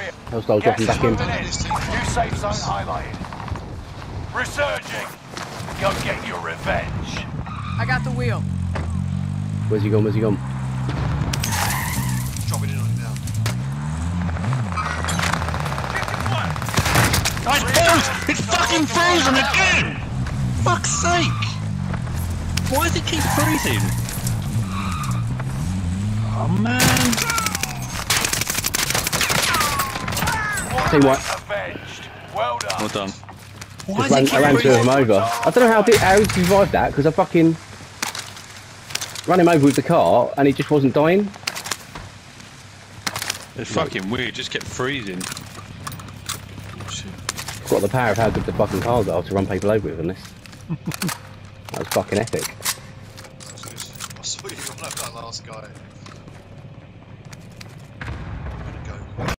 area. Hostile dropping back in. New safe zone highlighted. Resurging. Go get your revenge. I got the wheel. Where's he gone? Where's he gone? Dropping in on him now. I froze! It's fucking frozen again! Fuck's sake! Why does it keep freezing? Oh man! Tell you what. Well done. Well done. Why Just ran, I ran two of them over. I don't know how, did, how he survived that because I fucking ran him over with the car and he just wasn't dying. It's fucking weird, just kept freezing. Got the power of how good the fucking cars are to run people over with in this. that was fucking epic. I saw you run over that last guy.